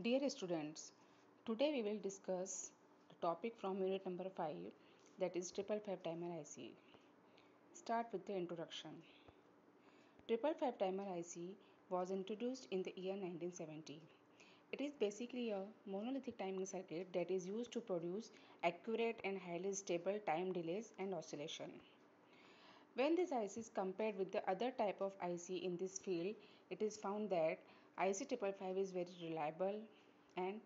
Dear students, today we will discuss the topic from unit number 5 that is triple five timer IC. Start with the introduction. Triple five timer IC was introduced in the year 1970. It is basically a monolithic timing circuit that is used to produce accurate and highly stable time delays and oscillation. When this IC is compared with the other type of IC in this field, it is found that IC triple five is very reliable and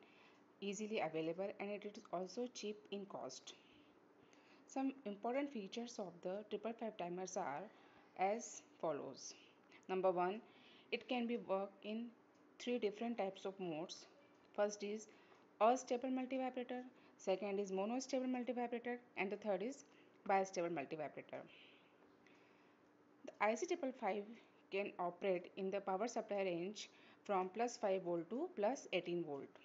easily available and it is also cheap in cost. Some important features of the triple five timers are as follows. Number one, it can be worked in three different types of modes. First is astable multivibrator, second is monostable multivibrator, and the third is bistable multivibrator. The IC triple five can operate in the power supply range from plus 5 volt to plus 18 volt.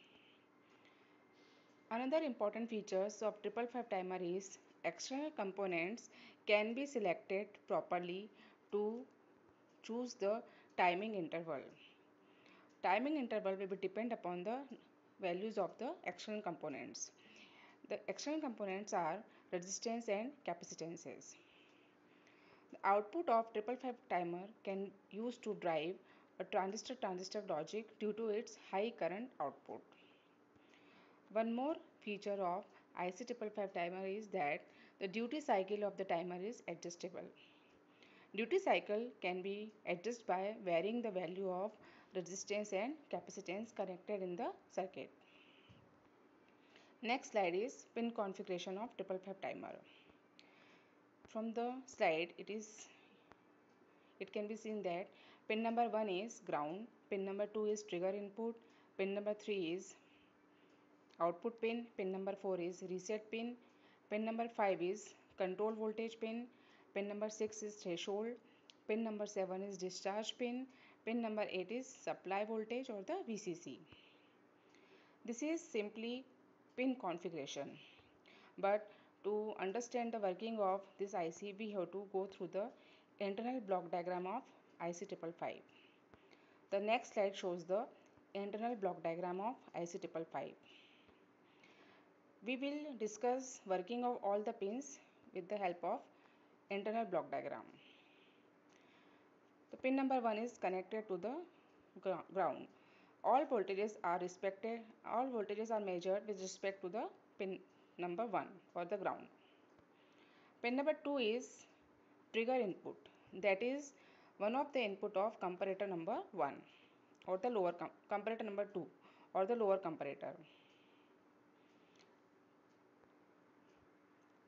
Another important features of triple five timer is external components can be selected properly to choose the timing interval. Timing interval will be depend upon the values of the external components. The external components are resistance and capacitances. The output of triple five timer can use to drive a transistor transistor logic due to its high current output. One more feature of IC triple five timer is that the duty cycle of the timer is adjustable. Duty cycle can be adjusted by varying the value of resistance and capacitance connected in the circuit. Next slide is pin configuration of triple five timer. From the slide it is it can be seen that Pin number 1 is ground, pin number 2 is trigger input, pin number 3 is output pin, pin number 4 is reset pin, pin number 5 is control voltage pin, pin number 6 is threshold, pin number 7 is discharge pin, pin number 8 is supply voltage or the VCC. This is simply pin configuration. But to understand the working of this IC, we have to go through the internal block diagram of IC triple five. The next slide shows the internal block diagram of IC triple five. We will discuss working of all the pins with the help of internal block diagram. The pin number 1 is connected to the ground. All voltages are respected, all voltages are measured with respect to the pin number 1 for the ground. Pin number 2 is trigger input that is one of the input of comparator number 1 or the lower com comparator number 2 or the lower comparator.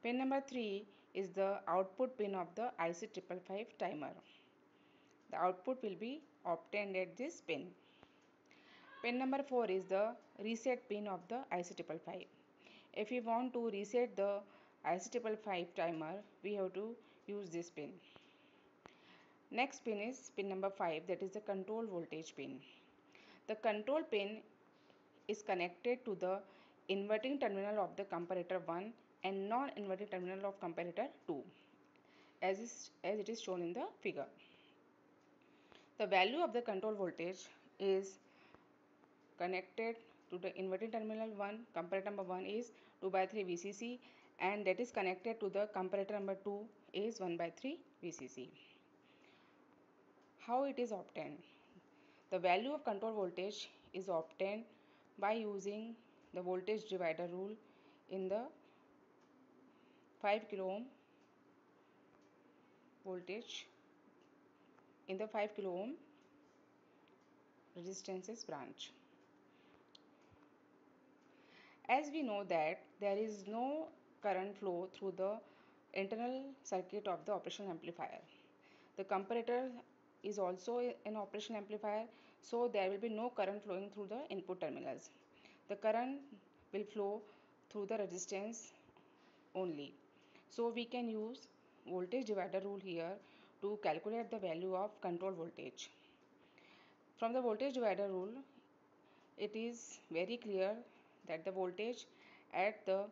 Pin number 3 is the output pin of the IC triple five timer. The output will be obtained at this pin. Pin number 4 is the reset pin of the IC triple five. If we want to reset the IC triple five timer, we have to use this pin. Next pin is pin number 5 that is the control voltage pin. The control pin is connected to the inverting terminal of the comparator 1 and non-inverting terminal of comparator 2 as, is, as it is shown in the figure. The value of the control voltage is connected to the inverting terminal 1 comparator number 1 is 2 by 3 VCC and that is connected to the comparator number 2 is 1 by 3 VCC. How it is obtained? The value of control voltage is obtained by using the voltage divider rule in the 5 kilo ohm voltage in the 5 kilo ohm resistances branch. As we know that there is no current flow through the internal circuit of the operational amplifier. The comparator is also an operation amplifier so there will be no current flowing through the input terminals. The current will flow through the resistance only. So we can use voltage divider rule here to calculate the value of control voltage. From the voltage divider rule it is very clear that the voltage at the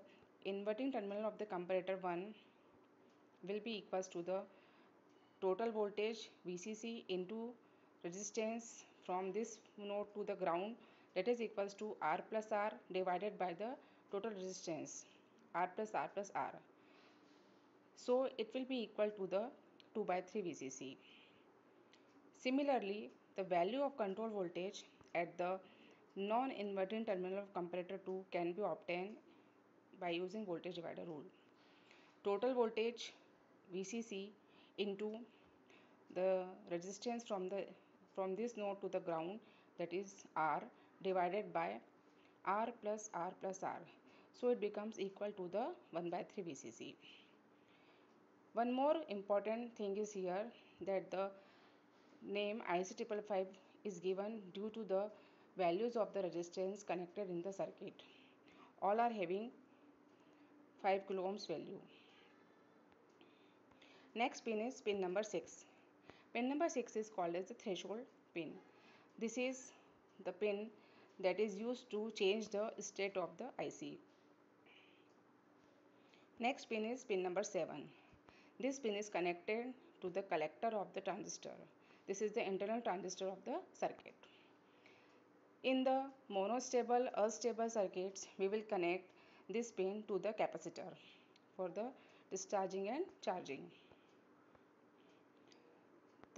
inverting terminal of the comparator 1 will be equals to the total voltage VCC into resistance from this node to the ground that is equals to R plus R divided by the total resistance R plus R plus R. So it will be equal to the 2 by 3 VCC. Similarly, the value of control voltage at the non-inverting terminal of comparator 2 can be obtained by using voltage divider rule. Total voltage VCC into the resistance from the from this node to the ground that is R divided by R plus R plus R. So it becomes equal to the 1 by 3 VCC. One more important thing is here that the name IC555 is given due to the values of the resistance connected in the circuit. All are having 5 kilo ohms value. Next pin is pin number 6. Pin number 6 is called as the threshold pin. This is the pin that is used to change the state of the IC. Next pin is pin number 7. This pin is connected to the collector of the transistor. This is the internal transistor of the circuit. In the monostable unstable circuits, we will connect this pin to the capacitor for the discharging and charging.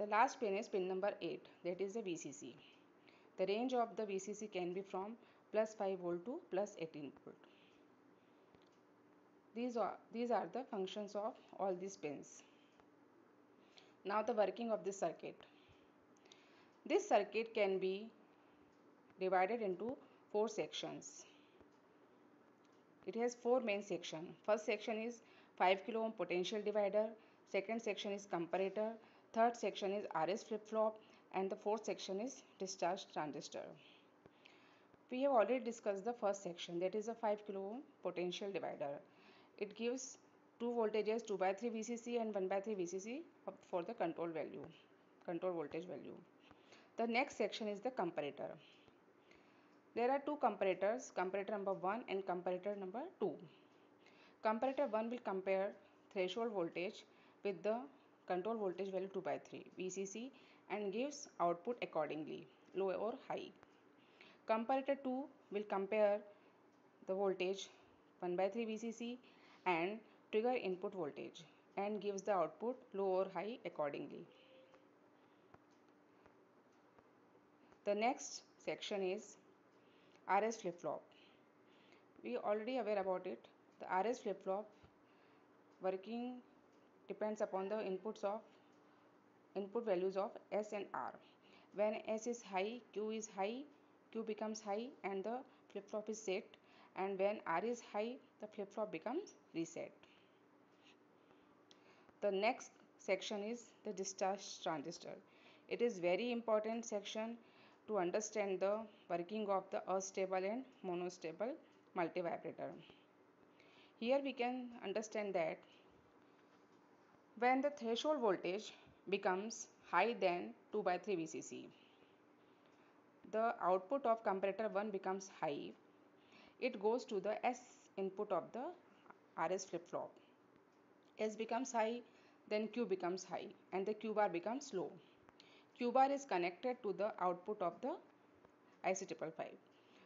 The last pin is pin number 8 that is the VCC. The range of the VCC can be from plus 5 volt to plus 18 volt. These are, these are the functions of all these pins. Now the working of this circuit. This circuit can be divided into four sections. It has four main sections. First section is 5 kilo ohm potential divider. Second section is comparator. Third section is RS flip-flop and the fourth section is discharge transistor. We have already discussed the first section that is a 5 kilo ohm potential divider. It gives two voltages 2 by 3 VCC and 1 by 3 VCC for the control value, control voltage value. The next section is the comparator. There are two comparators, comparator number 1 and comparator number 2. Comparator 1 will compare threshold voltage with the control voltage value 2 by 3 VCC and gives output accordingly low or high. Comparator 2 will compare the voltage 1 by 3 VCC and trigger input voltage and gives the output low or high accordingly. The next section is RS flip-flop. We already aware about it. The RS flip-flop working depends upon the inputs of input values of S and R. When S is high, Q is high, Q becomes high and the flip-flop is set and when R is high, the flip-flop becomes reset. The next section is the discharge transistor. It is very important section to understand the working of the unstable and monostable multivibrator. Here we can understand that when the threshold voltage becomes high than 2 by 3 VCC. The output of comparator 1 becomes high. It goes to the S input of the RS flip-flop. S becomes high, then Q becomes high and the Q bar becomes low. Q bar is connected to the output of the IC555.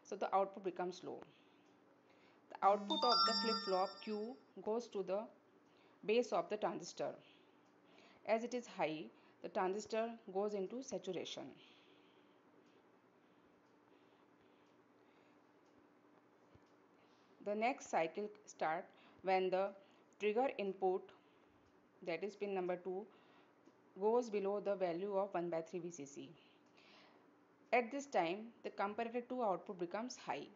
So the output becomes low. The output of the flip-flop Q goes to the base of the transistor. As it is high, the transistor goes into saturation. The next cycle start when the trigger input that is pin number 2 goes below the value of 1 by 3 VCC. At this time, the comparator 2 output becomes high.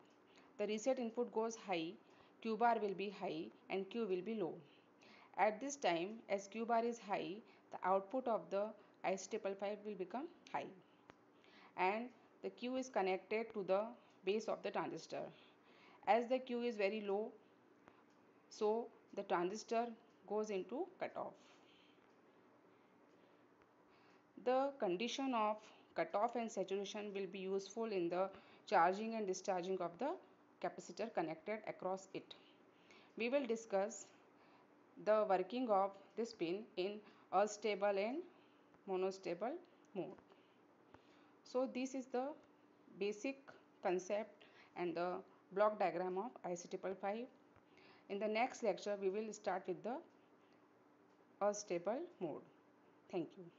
The reset input goes high, Q bar will be high and Q will be low. At this time, as Q bar is high, the output of the IC555 will become high. And the Q is connected to the base of the transistor. As the Q is very low, so the transistor goes into cutoff. The condition of cutoff and saturation will be useful in the charging and discharging of the capacitor connected across it. We will discuss the working of this pin in unstable and monostable mode. So this is the basic concept and the block diagram of IC555. In the next lecture, we will start with the astable mode. Thank you.